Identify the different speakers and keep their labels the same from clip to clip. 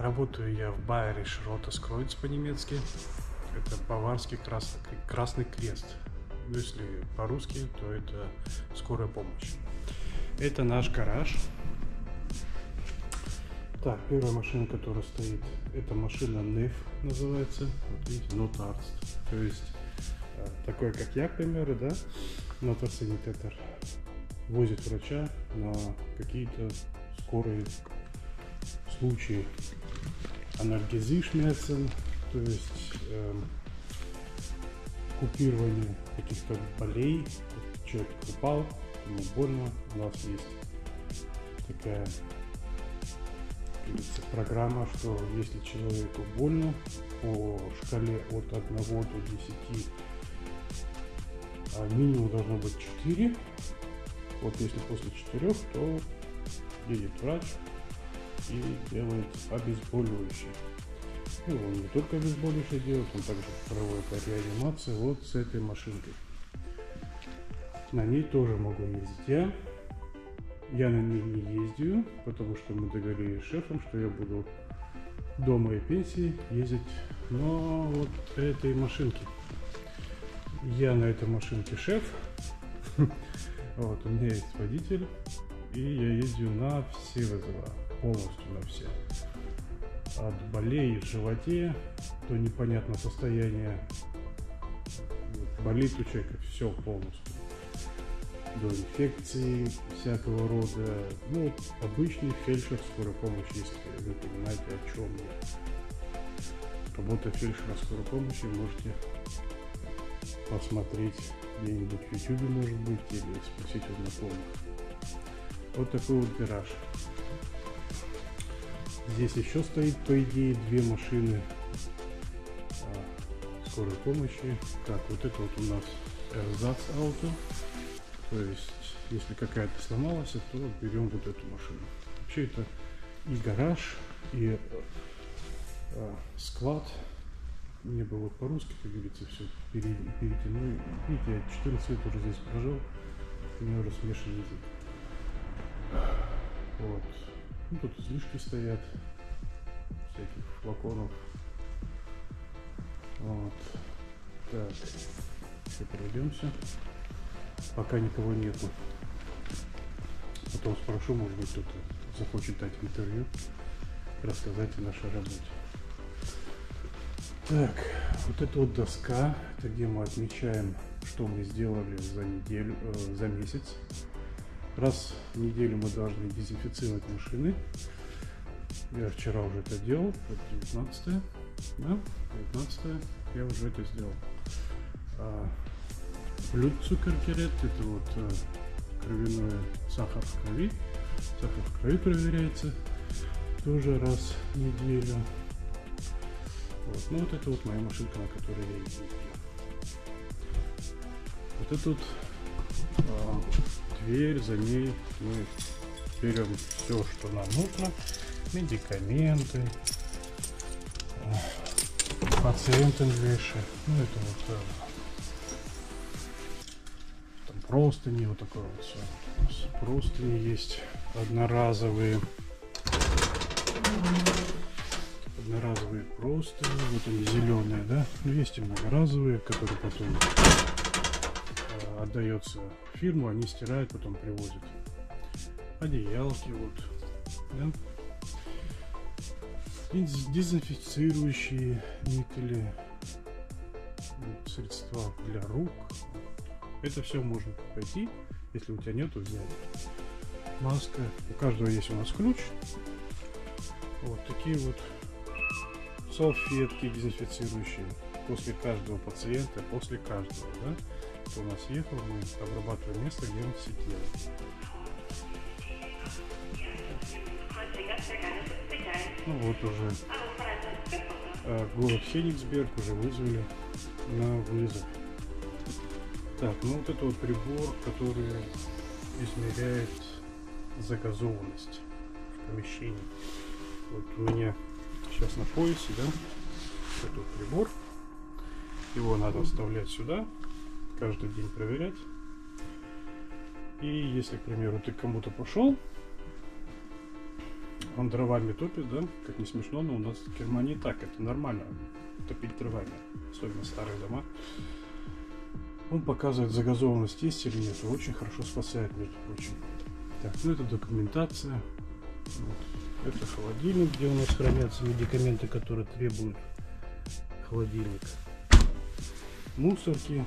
Speaker 1: Работаю я в Байериш Ротаскройц по-немецки. Это баварский красный, красный крест. Ну, если по-русски, то это скорая помощь. Это наш гараж. Так, первая машина, которая стоит, это машина NEF называется. Вот видите, Notarzt. То есть э, такой, как я, к примеру, да, Notarsanitator возит врача на какие-то скорые случаи анальгезишмерцен, то есть эм, купирование каких-то болей. Человек упал, ему больно, у нас есть такая говорится, программа, что если человеку больно, по шкале от 1 до 10 а минимум должно быть 4. Вот если после 4, то едет врач и делает обезболивающее. И он не только обезболивающее делает, он также проводит реанимацию вот с этой машинкой. На ней тоже могу ездить я. Я на ней не ездию, потому что мы договорились с шефом, что я буду до моей пенсии ездить на вот этой машинке. Я на этой машинке шеф. Вот, у меня есть водитель, и я ездю на все вызова, полностью на все. От болей в животе до непонятного состояния. Болит у человека все полностью до инфекции всякого рода. Ну, вот обычный фельдшер скорой помощи, если вы понимаете, о чем я. Работа фельдшера скорой помощи можете посмотреть где-нибудь в YouTube, может быть, или спросить у знакомых. Вот такой вот гараж. Здесь еще стоит, по идее, две машины а, скорой помощи. Так, вот это вот у нас Эрзац Auto. То есть, если какая-то сломалась, то берем вот эту машину. Вообще это и гараж, и э, склад. Мне бы вот по-русски, как говорится, все перейти. Ну, видите, я 14 лет уже здесь прожил, у меня уже смешанный язык. Вот. Ну, тут излишки стоят, всяких флаконов. Вот. Так, все пройдемся пока никого нету. Потом спрошу, может быть, кто-то захочет дать интервью, рассказать о нашей работе. Так, вот эта вот доска, это где мы отмечаем, что мы сделали за неделю, э, за месяц. Раз в неделю мы должны дезинфицировать машины. Я вчера уже это делал, это 19 да, 19 я уже это сделал. А, Блюдцукеркерет, это вот э, кровяной сахар в крови. Сахар в крови проверяется тоже раз в неделю. Вот. Ну вот это вот моя машинка, на которой я ездил. Вот это вот э, дверь, за ней мы берем все, что нам нужно. Медикаменты, э, пациентам вещи. Ну это вот э, простыни, вот такое вот все. Простыни есть одноразовые. Одноразовые простыни, вот они зеленые, да. Ну, есть и многоразовые, которые потом отдается фирму, они стирают, потом привозят. Одеялки вот, да. Дезинфицирующие нители, средства для рук, это все можно пойти, если у тебя нету, взять. Маска. У каждого есть у нас ключ. Вот такие вот салфетки дезинфицирующие после каждого пациента, после каждого, да? У нас ехал, мы обрабатываем место, где он сидел. Ну вот уже э, город Фениксберг уже вызвали на вызов. Так, ну вот это вот прибор, который измеряет загазованность в помещении. Вот у меня сейчас на поясе, да, этот прибор. Его надо вставлять сюда, каждый день проверять. И если, к примеру, ты кому-то пошел, он дровами топит, да, как не смешно, но у нас в Германии так, это нормально, топить дровами, особенно старые дома. Он показывает, загазованность есть или нет, очень хорошо спасает, между прочим. Так, ну это документация. Вот. Это холодильник, где у нас хранятся медикаменты, которые требуют холодильник. Мусорки.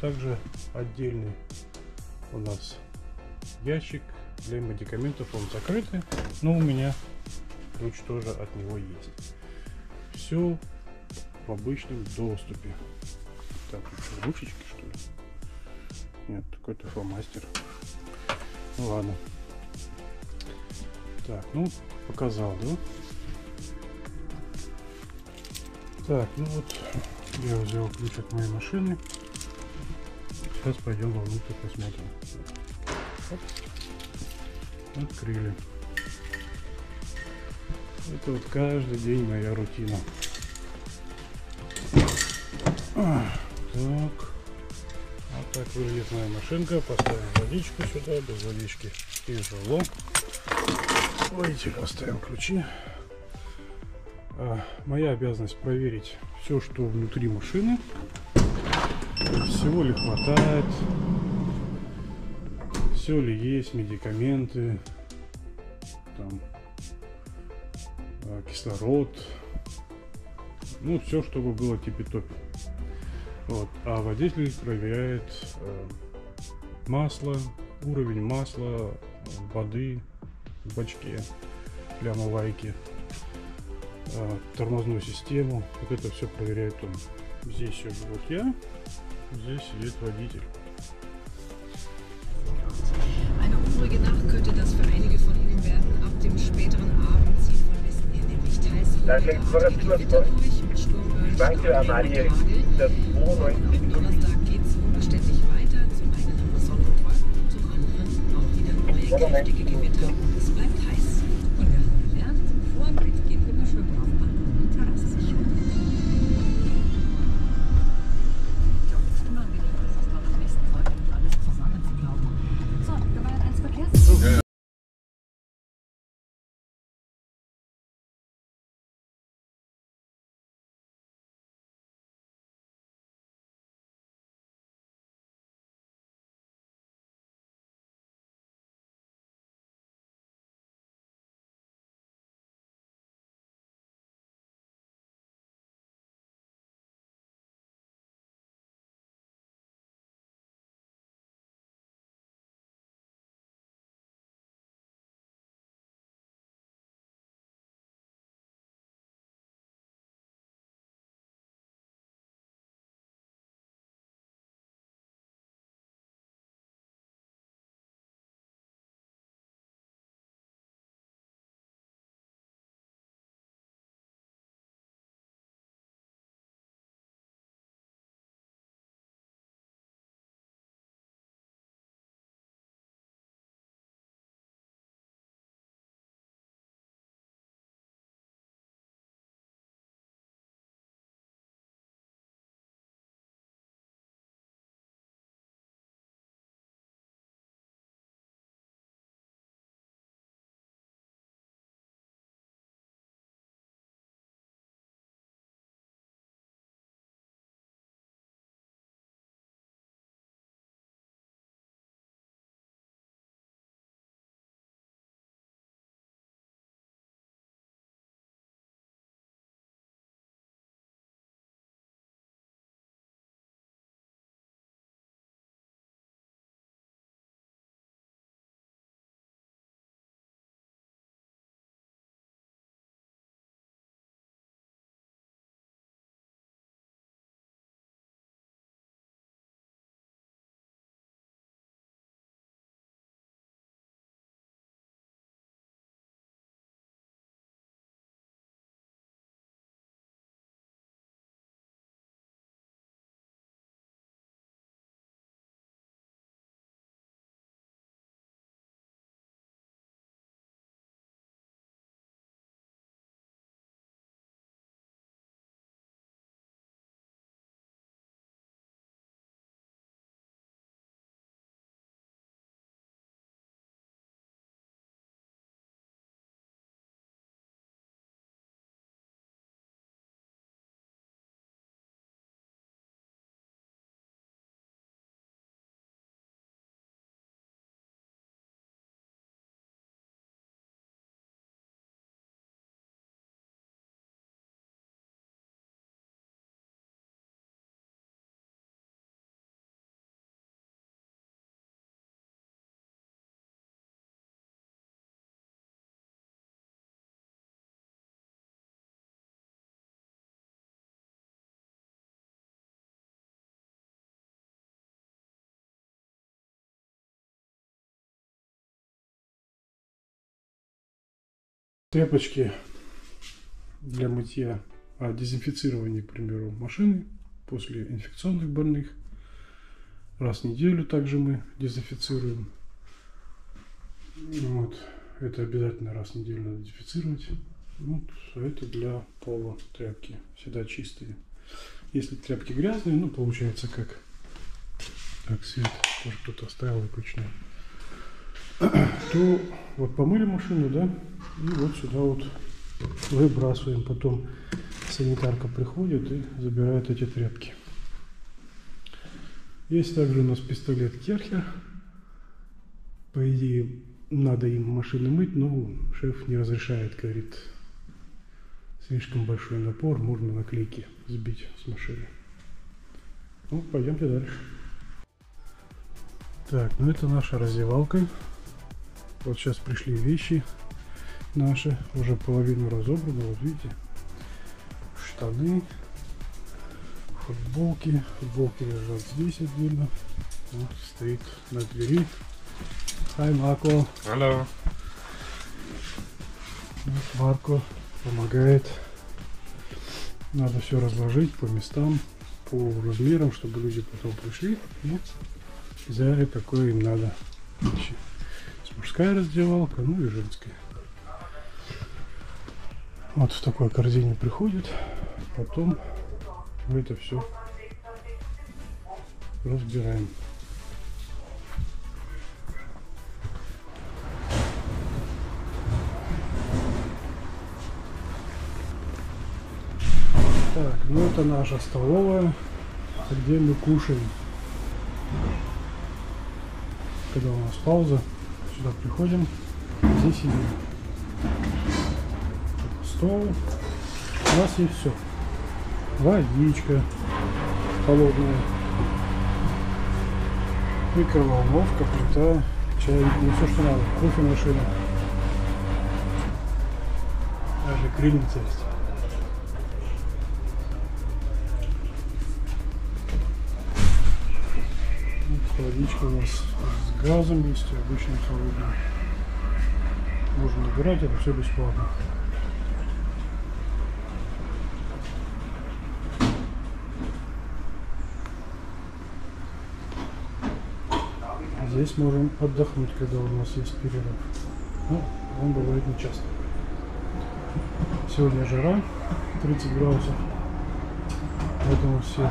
Speaker 1: Также отдельный у нас ящик для медикаментов. Он закрытый, но у меня ключ тоже от него есть. Все в обычном доступе. Так, что, ручечки что ли? Нет, какой-то фломастер. Ну ладно. Так, ну, показал, да? Так, ну вот, я взял ключ от моей машины. Сейчас пойдем вовнутрь посмотрим. Оп. Открыли. Это вот каждый день моя рутина. Так. Вот так выглядит моя машинка. Поставим водичку сюда. Без водички тяжело. Давайте поставим ключи. А, моя обязанность проверить все, что внутри машины. Всего ли хватает. Все ли есть, медикаменты. Там а, кислород. Ну, все, чтобы было типи-топи. Вот. А водитель проверяет э, масло, уровень масла, воды в бачке для омывайки, э, тормозную систему. Вот это все проверяет он. Здесь сижу вот я, здесь сидит водитель.
Speaker 2: Eine unruhige Nacht könnte das für einige von Ihnen werden. Ab dem späteren Abend zieht von Westen her nämlich teils
Speaker 3: Da
Speaker 2: windige
Speaker 3: klingt verrückt,
Speaker 2: Gewitter
Speaker 3: was
Speaker 2: durch mit Sturmböen,
Speaker 3: Danke an
Speaker 2: Starkregen und
Speaker 3: Annie.
Speaker 2: Hagel.
Speaker 3: Das
Speaker 2: Morgen
Speaker 3: 92
Speaker 2: und
Speaker 3: Minuten.
Speaker 2: Donnerstag geht es unbeständig weiter. Zum einen haben wir Sonne und Wolken, zum anderen auch wieder neue kräftige Gewitter.
Speaker 1: Тряпочки для мытья, а, дезинфицирования, к примеру, машины после инфекционных больных. Раз в неделю также мы дезинфицируем. Вот. Это обязательно раз в неделю надо дезинфицировать. Вот. А это для пола тряпки. Всегда чистые. Если тряпки грязные, ну, получается как... Так, свет тоже кто-то оставил выключенный. То вот помыли машину, да, и вот сюда вот выбрасываем. Потом санитарка приходит и забирает эти тряпки. Есть также у нас пистолет Керхер. По идее, надо им машины мыть, но шеф не разрешает, говорит, слишком большой напор, можно наклейки сбить с машины. Ну, пойдемте дальше. Так, ну это наша раздевалка. Вот сейчас пришли вещи наши, уже половину разобраны, вот видите. Штаны, футболки. Футболки лежат здесь отдельно. Вот стоит на двери. Хай, Марко.
Speaker 3: Алло.
Speaker 1: Вот Марко помогает. Надо все разложить по местам, по размерам, чтобы люди потом пришли и взяли, какое им надо вещи. Мужская раздевалка, ну и женская. Вот в такой корзине приходит, потом мы это все разбираем. Так, ну это наша столовая, где мы кушаем. Когда у нас пауза, сюда приходим, здесь сидим. Стол. У нас есть все. Водичка холодная. Микроволновка, плита, чай, ну все, что надо. Кофемашина. Даже грильница есть. Водичка у нас с газом есть, и обычным холодным. Можно набирать, это все бесплатно. Здесь можем отдохнуть, когда у нас есть перерыв. Ну, он бывает не часто. Сегодня жара, 30 градусов, поэтому все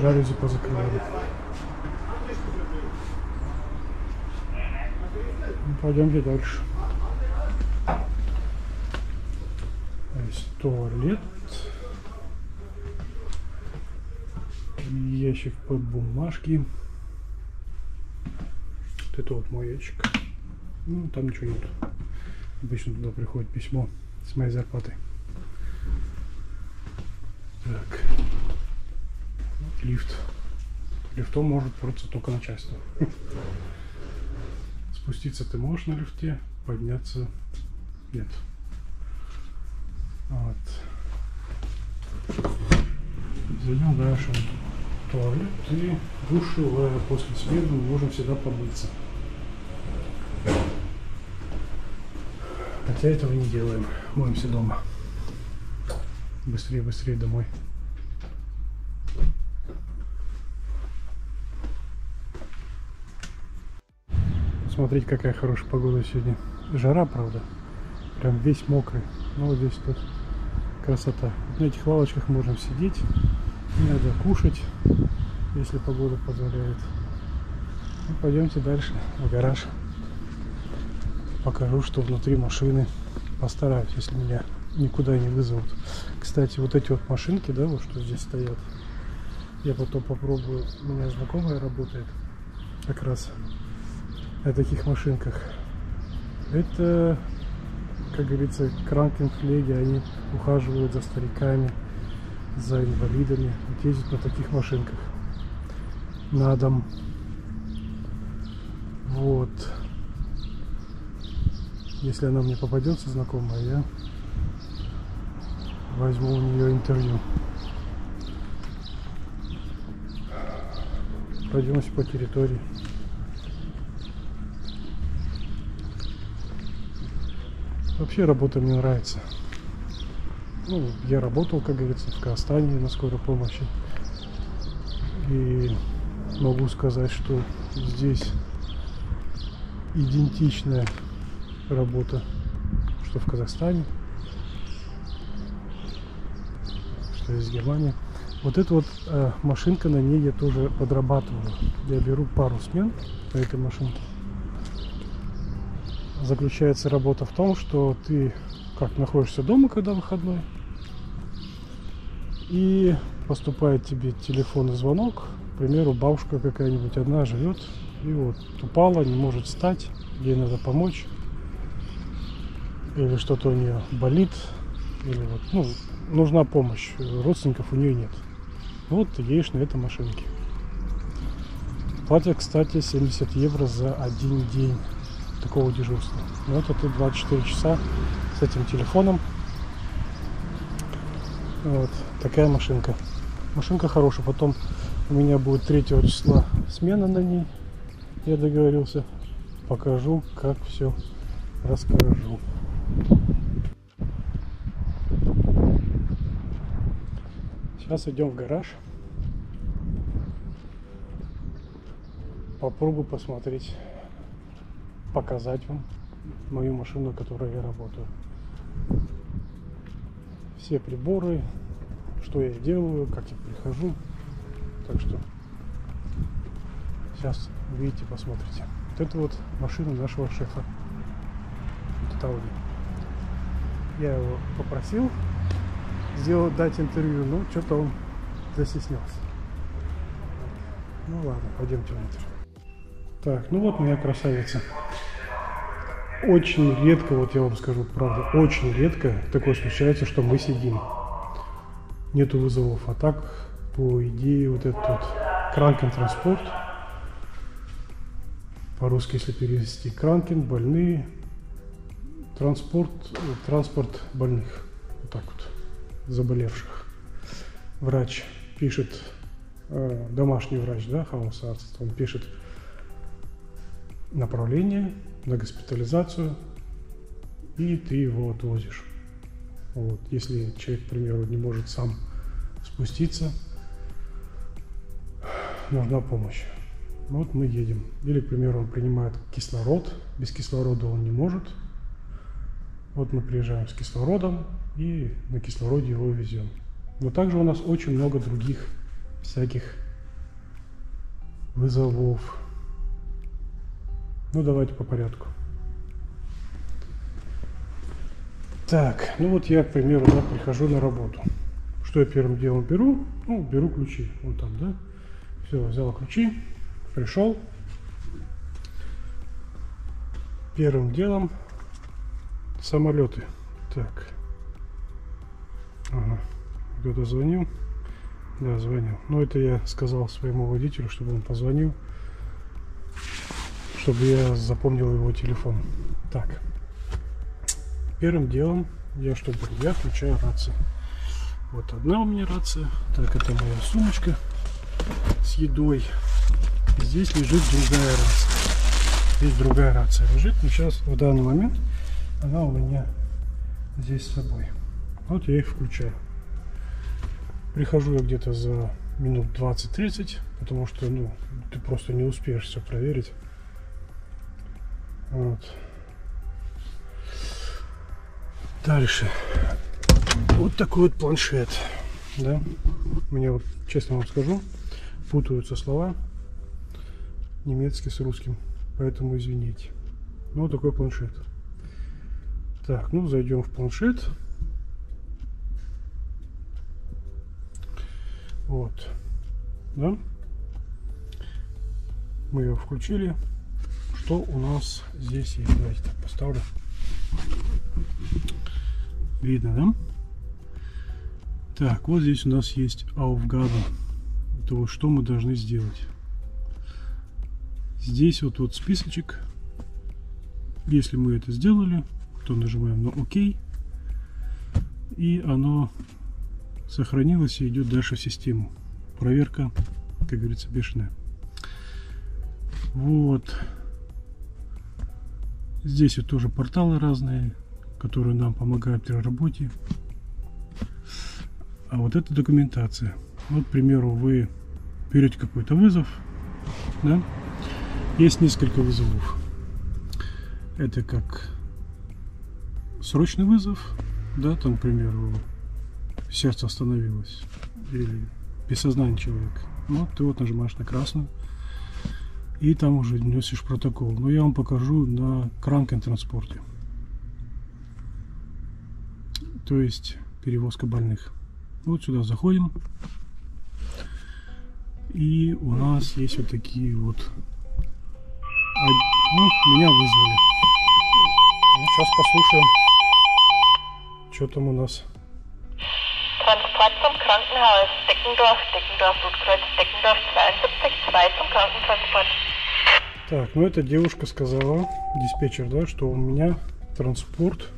Speaker 1: жалюзи позакрывали. Ну, Пойдемте дальше. Есть туалет. Ящик под бумажки. Это вот мой ящик. Ну, там ничего нет. Обычно туда приходит письмо с моей зарплатой. Так. Лифт. Лифтом может пороться только начальство. Спуститься ты можешь на лифте, подняться нет. Вот. Зайдем дальше. Туалет и душевая. После смены можем всегда помыться. Хотя этого не делаем. Моемся дома. Быстрее, быстрее домой. Смотрите, какая хорошая погода сегодня. Жара, правда. Прям весь мокрый. Но вот здесь тут красота. На этих лавочках можем сидеть. Не надо кушать, если погода позволяет. Ну, пойдемте дальше в гараж. Покажу, что внутри машины. Постараюсь, если меня никуда не вызовут. Кстати, вот эти вот машинки, да, вот что здесь стоят. Я потом попробую. У меня знакомая работает как раз на таких машинках. Это, как говорится, кранкенфлеги, они ухаживают за стариками, за инвалидами. Вот ездят на таких машинках на дом. Вот. Если она мне попадется знакомая, я возьму у нее интервью. Пройдемся по территории. Вообще работа мне нравится. Ну, я работал, как говорится, в Казахстане на скорой помощи. И могу сказать, что здесь идентичная работа, что в Казахстане, что из Германии. Вот эта вот э, машинка, на ней я тоже подрабатываю. Я беру пару смен на этой машинке. Заключается работа в том, что ты как находишься дома, когда выходной, и поступает тебе телефонный звонок. К примеру, бабушка какая-нибудь одна живет, и вот упала, не может встать, ей надо помочь. Или что-то у нее болит, или вот, ну, нужна помощь, родственников у нее нет. Вот ты едешь на этой машинке. Платят, кстати, 70 евро за один день такого дежурства. Ну, это ты 24 часа с этим телефоном. Вот такая машинка. Машинка хорошая. Потом у меня будет 3 числа смена на ней. Я договорился. Покажу, как все расскажу. Сейчас идем в гараж. Попробую посмотреть, показать вам мою машину, которой я работаю. Все приборы, что я делаю, как я прихожу. Так что сейчас увидите, посмотрите. Вот это вот машина нашего шефа. Вот это Audi. Я его попросил сделать, дать интервью, но что-то он застеснялся. Ну ладно, пойдемте внутрь. Так, ну вот моя красавица. Очень редко, вот я вам скажу правда, очень редко такое случается, что мы сидим. Нету вызовов. А так, по идее, вот этот вот кранкен транспорт, по-русски, если перевести, кранкен, больные, транспорт, транспорт больных. Вот так вот заболевших. Врач пишет, э, домашний врач, да, хаусарст, он пишет направление на госпитализацию, и ты его отвозишь. Вот. Если человек, к примеру, не может сам спуститься, нужна помощь. Вот мы едем. Или, к примеру, он принимает кислород, без кислорода он не может. Вот мы приезжаем с кислородом, и на кислороде его везем. Но также у нас очень много других всяких вызовов. Ну, давайте по порядку. Так, ну вот я, к примеру, да, прихожу на работу. Что я первым делом беру? Ну, беру ключи. Вот там, да? Все, взял ключи, пришел. Первым делом самолеты. Так. Ага. Кто-то звонил? Да, звонил. Но ну, это я сказал своему водителю, чтобы он позвонил. Чтобы я запомнил его телефон. Так. Первым делом я что беру? Я включаю рацию. Вот одна у меня рация. Так, это моя сумочка с едой. Здесь лежит другая рация. Здесь другая рация лежит. Но сейчас, в данный момент, она у меня здесь с собой. Вот я их включаю. Прихожу я где-то за минут 20-30, потому что ну, ты просто не успеешь все проверить. Вот. Дальше. Вот такой вот планшет. Да? Мне вот, честно вам скажу, путаются слова немецкий с русским. Поэтому извините. Ну, вот такой планшет. Так, ну, зайдем в планшет. Вот. Да? Мы его включили. Что у нас здесь есть? Давайте так поставлю. Видно, да? Так, вот здесь у нас есть. Это вот что мы должны сделать. Здесь вот, вот списочек. Если мы это сделали, то нажимаем на ОК. И оно сохранилось и идет дальше в систему. Проверка, как говорится, бешеная. Вот. Здесь вот тоже порталы разные. которые нам помогают при работе. А вот это документация. Вот, к примеру, вы берете какой-то вызов, да? Есть несколько вызовов. Это как срочный вызов, да, там, к примеру, сердце остановилось, или без сознания человек. Ну, ты вот нажимаешь на красную, и там уже несешь протокол. Но я вам покажу на кранкен-транспорте. То есть перевозка больных. Вот сюда заходим. И у нас есть вот такие вот... Ну, меня вызвали. Ну, сейчас послушаем, что там у нас.
Speaker 3: Transport zum Krankenhaus. Deckendorf, Deckendorf, Blutkreuz, Deckendorf 72, 2 zum Krankentransport.
Speaker 1: Так, ну эта девушка сказала, диспетчер, да, что у меня транспорт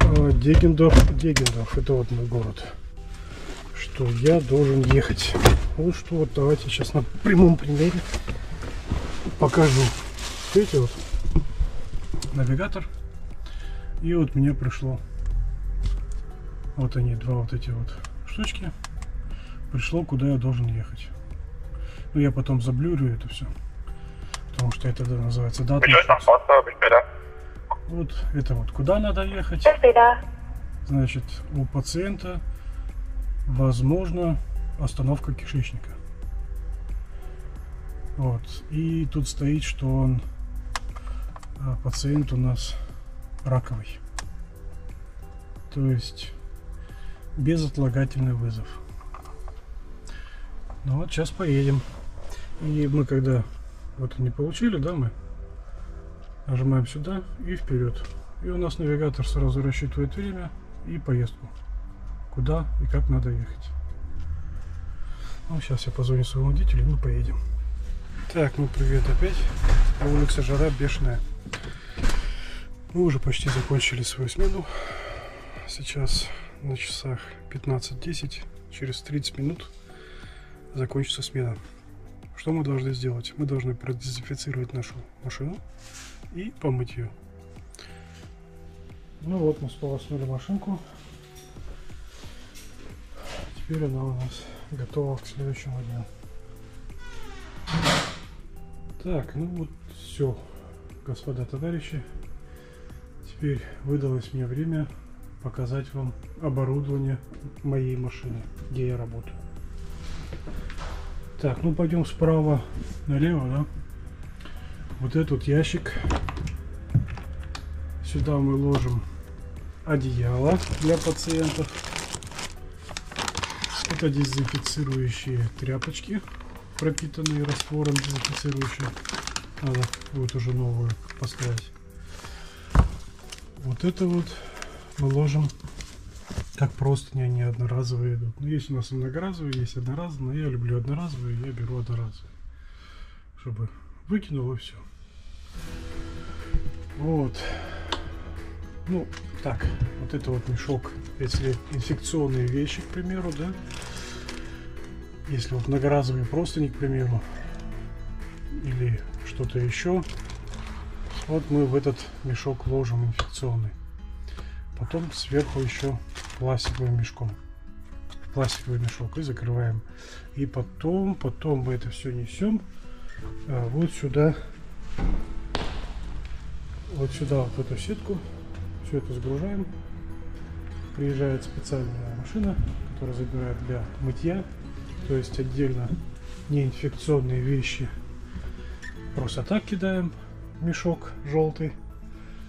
Speaker 1: э, Дегендорф, Дегендорф, это вот мой город, что я должен ехать. Вот что вот давайте сейчас на прямом примере покажу. Видите, вот навигатор, и вот мне пришло, вот они, два вот эти вот штучки, пришло, куда я должен ехать. Ну, я потом заблюрю это все потому что это называется дата. Вот это вот куда надо ехать. Значит, у пациента возможно остановка кишечника. Вот. И тут стоит, что он а, пациент у нас раковый. То есть безотлагательный вызов. Ну вот сейчас поедем. И мы когда вот они получили, да, мы нажимаем сюда и вперед. И у нас навигатор сразу рассчитывает время и поездку. Куда и как надо ехать. Ну, сейчас я позвоню своему водителю, и мы поедем. Так, ну привет опять. На улице жара бешеная. Мы уже почти закончили свою смену. Сейчас на часах 15.10. Через 30 минут закончится смена. Что мы должны сделать? Мы должны продезинфицировать нашу машину и помыть ее. Ну вот, мы сполоснули машинку. Теперь она у нас готова к следующему дню. Так, ну вот все, господа товарищи. Теперь выдалось мне время показать вам оборудование моей машины, где я работаю. Так, ну пойдем справа налево, да? Вот этот ящик. Сюда мы ложим одеяло для пациентов. Это дезинфицирующие тряпочки, пропитанные раствором дезинфицирующие. Надо будет уже новую поставить. Вот это вот мы ложим как простыни, они одноразовые идут. Ну, есть у нас многоразовые, есть одноразовые, но я люблю одноразовые, я беру одноразовые. Чтобы выкинул и все. Вот. Ну, так, вот это вот мешок, если инфекционные вещи, к примеру, да, если вот многоразовые простыни, к примеру, или что-то еще, вот мы в этот мешок ложим инфекционный. Потом сверху еще пластиковым мешком. Пластиковый мешок и закрываем. И потом, потом мы это все несем а, вот сюда, вот сюда, вот эту сетку. Все это сгружаем. Приезжает специальная машина, которая забирает для мытья. То есть отдельно неинфекционные вещи просто так кидаем мешок желтый.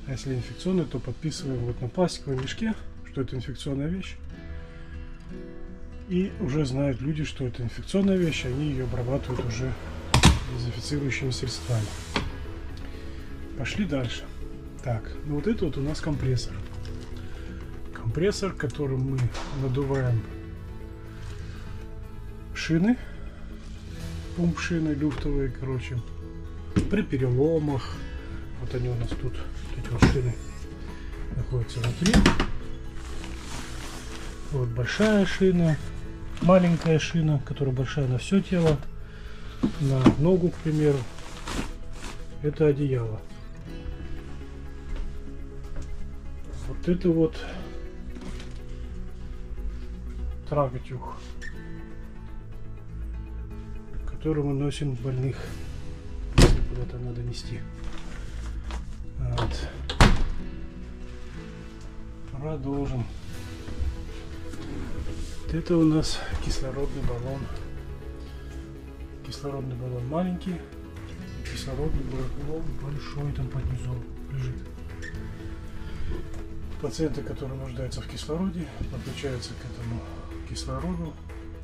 Speaker 1: А если инфекционный, то подписываем вот на пластиковом мешке что это инфекционная вещь. И уже знают люди, что это инфекционная вещь, они ее обрабатывают уже дезинфицирующими средствами. Пошли дальше. Так, ну вот это вот у нас компрессор. Компрессор, которым мы надуваем шины, пумп шины люфтовые, короче, при переломах. Вот они у нас тут, эти вот шины находятся внутри. Вот большая шина, маленькая шина, которая большая на все тело, на ногу, к примеру. Это одеяло. Вот это вот траготюх, который мы носим больных, если куда-то надо нести. Продолжим. Вот это у нас кислородный баллон. Кислородный баллон маленький, кислородный баллон большой там под низом лежит. Пациенты, которые нуждаются в кислороде, подключаются к этому кислороду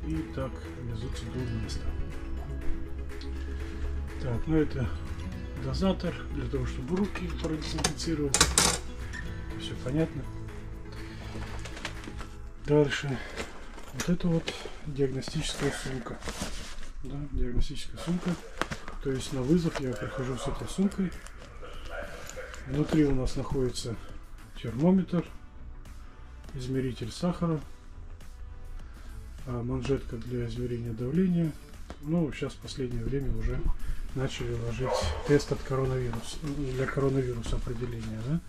Speaker 1: и так везутся до места. Так, ну это дозатор для того, чтобы руки продезинфицировать. Все понятно. Дальше. Вот это вот диагностическая сумка. Да, диагностическая сумка. То есть на вызов я прихожу с этой сумкой. Внутри у нас находится термометр, измеритель сахара, а, манжетка для измерения давления. Ну, сейчас в последнее время уже начали ложить тест от коронавируса, для коронавируса определения. Да?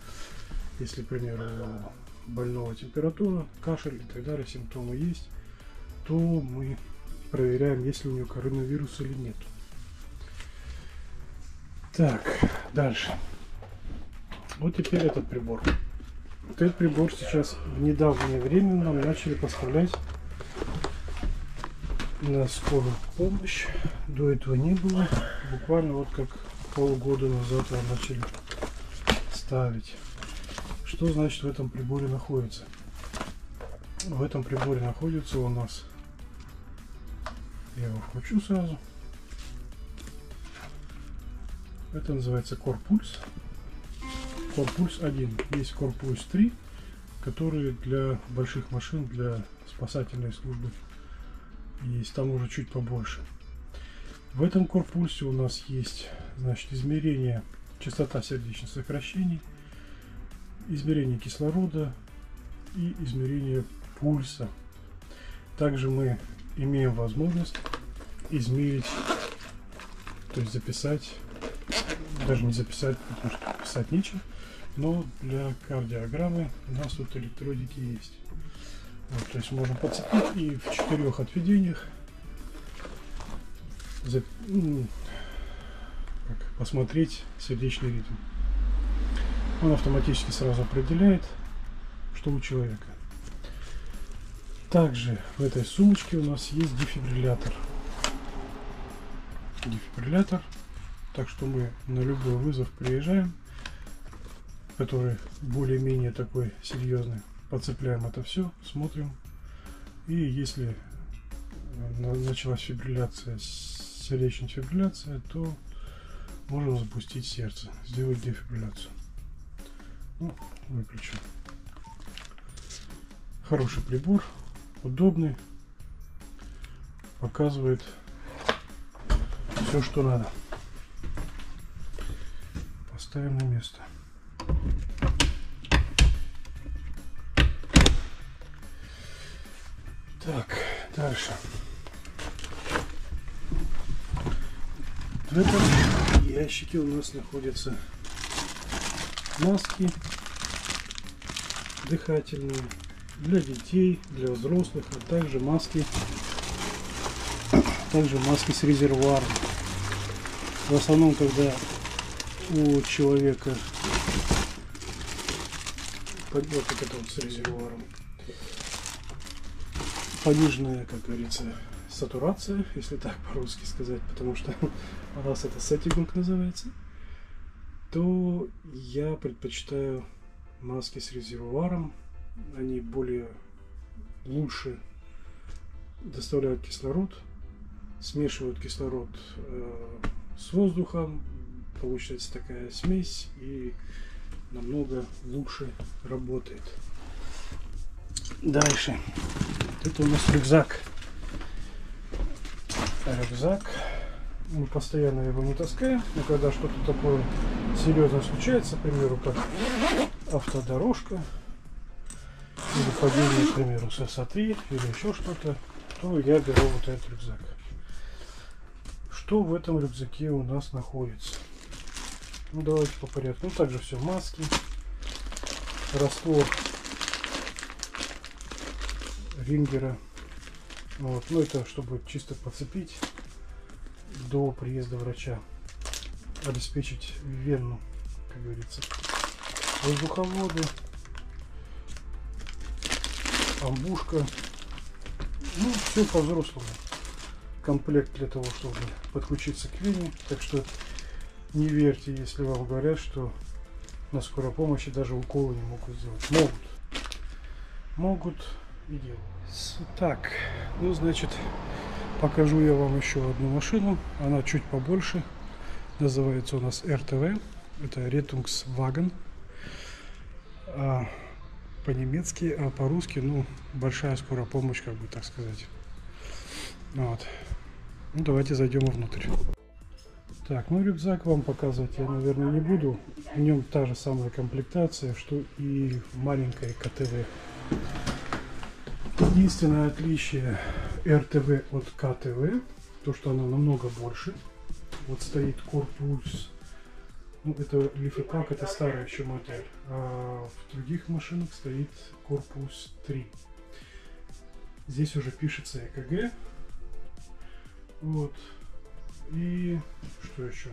Speaker 1: Если, к примеру, больного температура, кашель и так далее, симптомы есть, то мы проверяем, есть ли у него коронавирус или нет. Так, дальше. Вот теперь этот прибор. Вот этот прибор сейчас в недавнее время нам начали поставлять на скорую помощь. До этого не было. Буквально вот как полгода назад его начали ставить. Что значит в этом приборе находится? В этом приборе находится у нас, я его включу сразу, это называется Корпульс. Корпульс 1. Есть Корпульс 3, который для больших машин, для спасательной службы есть. Там уже чуть побольше. В этом корпусе у нас есть значит, измерение частота сердечных сокращений, измерение кислорода и измерение пульса. Также мы имеем возможность измерить, то есть записать, даже не записать, потому что писать нечего, но для кардиограммы у нас тут электродики есть. Вот, то есть можем подцепить и в четырех отведениях за, ну, как, посмотреть сердечный ритм. Он автоматически сразу определяет, что у человека. Также в этой сумочке у нас есть дефибриллятор. Дефибриллятор. Так что мы на любой вызов приезжаем, который более-менее такой серьезный. Подцепляем это все, смотрим. И если началась фибрилляция, сердечная фибрилляция, то можем запустить сердце, сделать дефибрилляцию. Ну, выключу. Хороший прибор, удобный, показывает все, что надо. Поставим на место. Так, дальше. В этом ящике у нас находятся маски дыхательные для детей, для взрослых, а также маски, также маски с резервуаром. В основном, когда у человека вот это вот с резервуаром пониженная, как говорится, сатурация, если так по-русски сказать, потому что у нас это сеттинг называется, то я предпочитаю маски с резервуаром. Они более лучше доставляют кислород, смешивают кислород э, с воздухом, получается такая смесь и намного лучше работает. Дальше. Это у нас рюкзак. Рюкзак. Мы постоянно его не таскаем, но когда что-то такое серьезное случается, к примеру, как автодорожка, или падение, к примеру, с высоты, или еще что-то, то я беру вот этот рюкзак. Что в этом рюкзаке у нас находится? Ну, давайте по порядку. Ну, также все маски. раствор рингера. Вот. Ну это чтобы чисто подцепить до приезда врача. Обеспечить венну, как говорится. Воздуховоды. Амбушка. Ну, все по-взрослому. Комплект для того, чтобы подключиться к вене. Так что не верьте, если вам говорят, что на скорой помощи даже уколы не могут сделать. Могут. Могут и делают. Так, ну значит, покажу я вам еще одну машину. Она чуть побольше. Называется у нас РТВ. Это Rettungswagen. А, по-немецки, а по-русски, ну, большая скорая помощь, как бы так сказать. Вот. Ну, давайте зайдем внутрь. Так, ну рюкзак вам показывать я, наверное, не буду. В нем та же самая комплектация, что и маленькая КТВ. Единственное отличие РТВ от КТВ, то что она намного больше. Вот стоит корпус, ну это лифепак, это старая еще модель. А в других машинах стоит корпус 3. Здесь уже пишется ЭКГ. Вот. И что еще?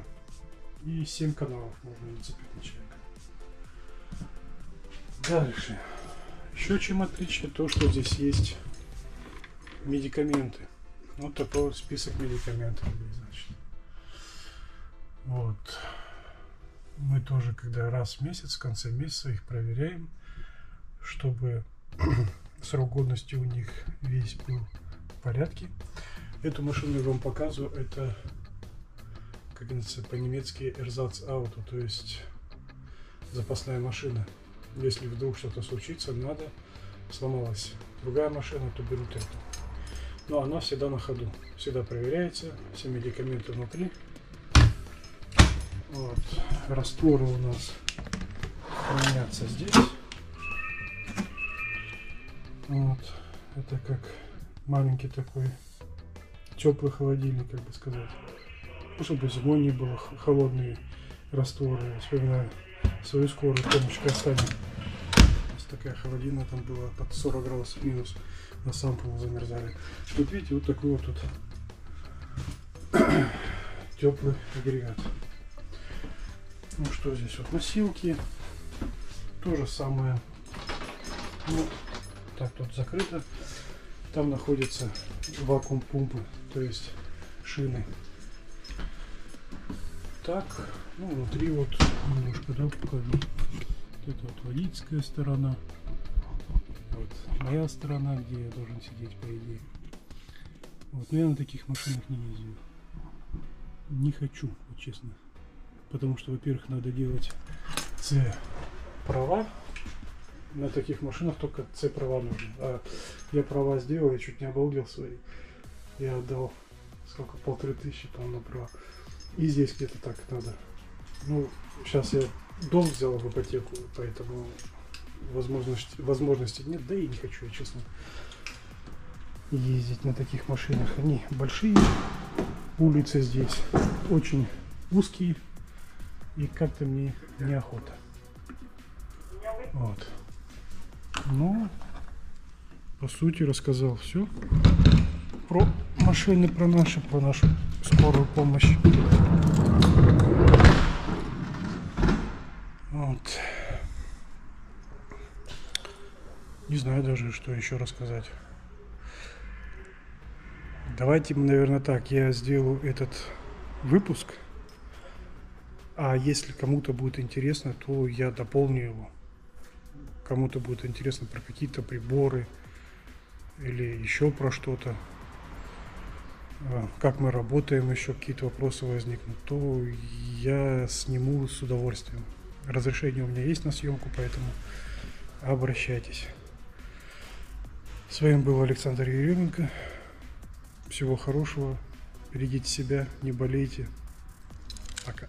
Speaker 1: И 7 каналов можно нацепить на человека. Дальше. Еще чем отличие то, что здесь есть медикаменты. Вот такой вот список медикаментов значит. Вот. Мы тоже, когда раз в месяц, в конце месяца их проверяем, чтобы срок годности у них весь был в порядке. Эту машину я вам показываю, это как говорится, по-немецки эрзац ауто, то есть запасная машина. Если вдруг что-то случится, надо, сломалась другая машина, то берут эту. Но она всегда на ходу, всегда проверяется, все медикаменты внутри. Вот. Растворы у нас хранятся здесь. Вот. Это как маленький такой теплый холодильник, как бы сказать. Ну, чтобы зимой не было холодные растворы. Вспоминаю свою скорую помощь Казахстане. У нас такая холодина там была под 40 градусов минус. На сампулу замерзали. Тут видите, вот такой вот тут теплый агрегат. Ну что здесь вот носилки. То же самое. Ну, так тут закрыто. Там находятся вакуум пумпы, то есть шины так. Ну, внутри вот немножко, да, покажу. Вот это вот водительская сторона. Вот моя сторона, где я должен сидеть, по идее. Вот, но я на таких машинах не ездил. Не хочу, вот честно. Потому что, во-первых, надо делать С-права. На таких машинах только С-права нужны. А я права сделал, я чуть не обалдел свои. Я отдал сколько, полторы тысячи там на права. И здесь где-то так надо. Ну, сейчас я дом взял в ипотеку, поэтому возможности, возможности нет, да и не хочу, я честно, ездить на таких машинах. Они большие, улицы здесь очень узкие, и как-то мне неохота. Вот. Ну, по сути, рассказал все про машины, про наши, про нашу скорую помощь. Вот. Не знаю даже, что еще рассказать. Давайте, наверное, так. Я сделаю этот выпуск. А если кому-то будет интересно, то я дополню его. Кому-то будет интересно про какие-то приборы или еще про что-то. А, как мы работаем, еще какие-то вопросы возникнут, то я сниму с удовольствием. Разрешение у меня есть на съемку, поэтому обращайтесь. С вами был Александр Еременко. Всего хорошего. Берегите себя, не болейте. Пока.